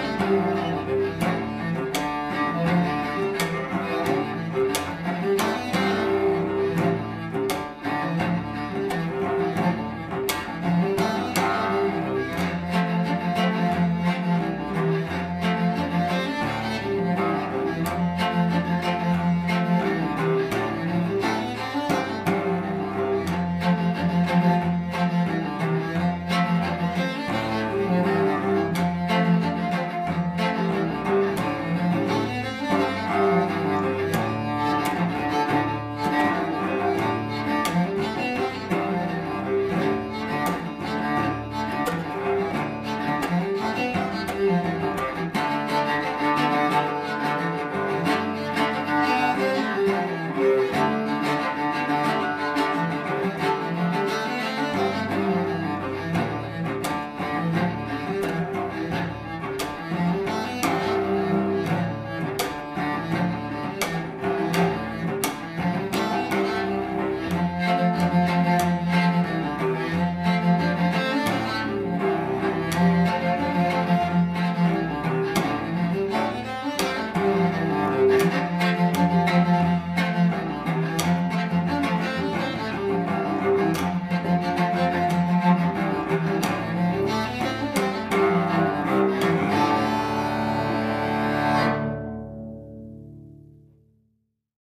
amor.